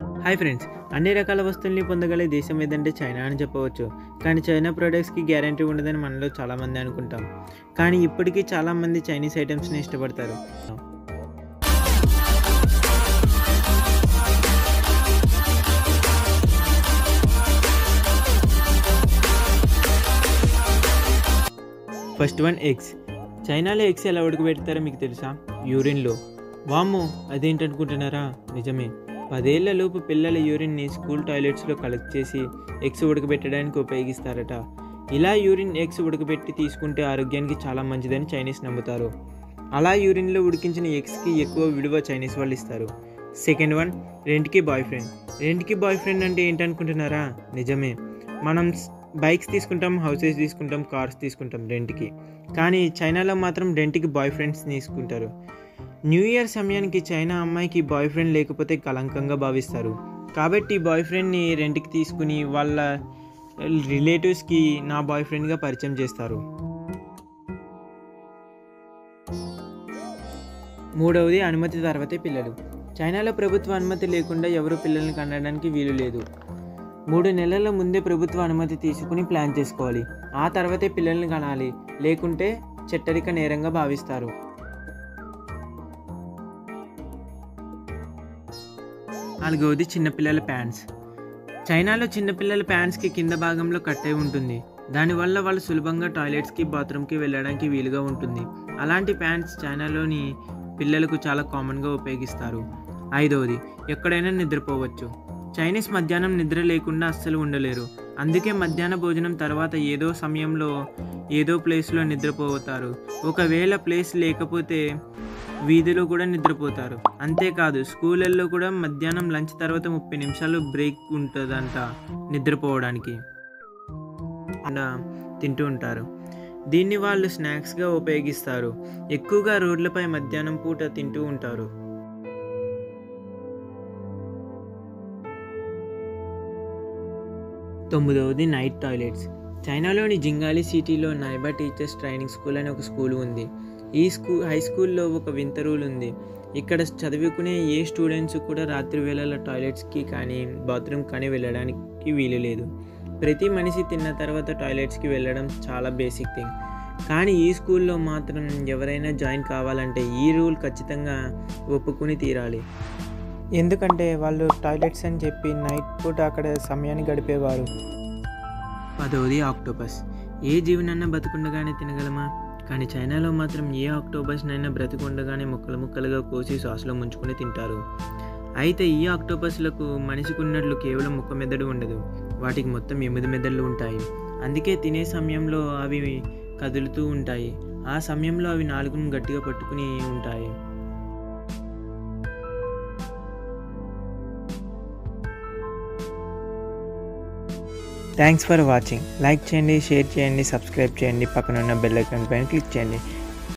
Hi friends అన్ని రకాల వస్తువుల్ని పొందగలే దేశం ఏదంటే చైనా అని చెప్పవచ్చు. కానీ చైనా ప్రోడక్ట్స్కి గ్యారంటీ ఉండదని మనలో చాలామంది అనుకుంటాం. కానీ ఇప్పటికీ చాలామంది చైనీస్ ఐటమ్స్ని ఇష్టపడతారు. ఫస్ట్ వన్ ఎగ్స్ చైనాలో ఎగ్స్ ఎలా ఉడకబెడతారో మీకు తెలుసా? యూరిన్లో వామ్మో అదేంటనుకుంటున్నారా నిజమే. పదేళ్ళలోపు పిల్లల యూరిన్ని స్కూల్ టాయిలెట్స్లో కలెక్ట్ చేసి ఎగ్స్ ఉడకబెట్టడానికి ఉపయోగిస్తారట. ఇలా యూరిన్ ఎగ్స్ ఉడకబెట్టి తీసుకుంటే ఆరోగ్యానికి చాలా మంచిదని చైనీస్ నమ్ముతారు. అలా యూరిన్లో ఉడికించిన ఎగ్స్కి ఎక్కువ విలువ చైనీస్ వాళ్ళు ఇస్తారు. సెకండ్ వన్ రెంట్కి బాయ్ ఫ్రెండ్ రెంట్కి బాయ్ ఫ్రెండ్ అంటే ఏంటనుకుంటున్నారా? నిజమే. మనం బైక్స్ తీసుకుంటాం హౌసెస్ తీసుకుంటాం కార్స్ తీసుకుంటాం రెంట్కి. కానీ చైనాలో మాత్రం రెంట్కి బాయ్ ఫ్రెండ్స్ తీసుకుంటారు. న్యూ ఇయర్ సమయానికి చైనా అమ్మాయికి బాయ్ ఫ్రెండ్ లేకపోతే కలంకంగా భావిస్తారు. కాబట్టి బాయ్ ఫ్రెండ్ని రెంట్కి తీసుకుని వాళ్ళ రిలేటివ్స్కి నా బాయ్ ఫ్రెండ్గా పరిచయం చేస్తారు. మూడవది అనుమతి తర్వాతే పిల్లలు. చైనాలో ప్రభుత్వ అనుమతి లేకుండా ఎవరు పిల్లల్ని కనడానికి వీలు లేదు. మూడు నెలల ముందే ప్రభుత్వ అనుమతి తీసుకుని ప్లాన్ చేసుకోవాలి. ఆ తర్వాతే పిల్లల్ని కనాలి. లేకుంటే చెట్టరిక నేరంగా భావిస్తారు. నాలుగవది చిన్నపిల్లల ప్యాంట్స్ చైనాలో చిన్నపిల్లల ప్యాంట్స్కి కింద భాగంలో కట్టే ఉంటుంది. దానివల్ల వాళ్ళు సులభంగా టాయిలెట్స్కి బాత్రూమ్కి వెళ్ళడానికి వీలుగా ఉంటుంది. అలాంటి ప్యాంట్స్ చైనాలోని పిల్లలకు చాలా కామన్గా ఉపయోగిస్తారు. ఐదవది ఎక్కడైనా నిద్రపోవచ్చు. చైనీస్ మధ్యాహ్నం నిద్ర లేకుండా అస్సలు ఉండలేరు. అందుకే మధ్యాహ్న భోజనం తర్వాత ఏదో సమయంలో ఏదో ప్లేస్లో నిద్రపోతారు. ఒకవేళ ప్లేస్ లేకపోతే వీధిలో కూడా నిద్రపోతారు. అంతేకాదు స్కూళ్ళల్లో కూడా మధ్యాహ్నం లంచ్ తర్వాత ముప్పై నిమిషాలు బ్రేక్ ఉంటుందంట నిద్రపోవడానికి. అలా తింటూ ఉంటారు. దీన్ని వాళ్ళు స్నాక్స్గా ఉపయోగిస్తారు. ఎక్కువగా రోడ్లపై మధ్యాహ్నం పూట తింటూ ఉంటారు. తొమ్మిదవది నైట్ టాయిలెట్స్. చైనాలోని జింగాలి సిటీలో నైబా టీచర్స్ ట్రైనింగ్ స్కూల్ అనే ఒక స్కూల్ ఉంది. ఈ స్కూల్ హై స్కూల్లో ఒక వింత రూల్ ఉంది. ఇక్కడ చదువుకునే ఏ స్టూడెంట్స్ కూడా రాత్రి వేళల టాయిలెట్స్కి కానీ బాత్రూమ్ కానీ వెళ్ళడానికి వీలు లేదు. ప్రతి మనిషి తిన్న తర్వాత టాయిలెట్స్కి వెళ్ళడం చాలా బేసిక్ థింగ్ కానీ ఈ స్కూల్లో మాత్రం ఎవరైనా జాయిన్ కావాలంటే ఈ రూల్ ఖచ్చితంగా ఒప్పుకుని తీరాలి. ఎందుకంటే వాళ్ళు టాయిలెట్స్ అని చెప్పి నైట్ పూట అక్కడ సమయాన్ని గడిపేవారు. పదవది ఆక్టోపస్ ఏ జీవనన్నా బతుకుండగానే తినగలమా? కానీ చైనాలో మాత్రం ఏ ఆక్టోపస్నైనా బ్రతికుండగానే ముక్కలు ముక్కలుగా కోసి సాస్లో ముంచుకొని తింటారు. అయితే ఈ ఆక్టోపస్లకు మనిషికి ఉన్నట్లు కేవలం ముక్క మెదడు ఉండదు వాటికి మొత్తం ఎనిమిది మెదళ్ళు ఉంటాయి. అందుకే తినే సమయంలో అవి కదులుతూ ఉంటాయి. ఆ సమయంలో అవి నాలుగును గట్టిగా పట్టుకుని ఉంటాయి. థ్యాంక్స్ ఫర్ వాచింగ్ లైక్ చేయండి షేర్ చేయండి సబ్స్క్రైబ్ చేయండి. పక్కన ఉన్న బెల్ ఐకాన్ పైన క్లిక్ చేయండి.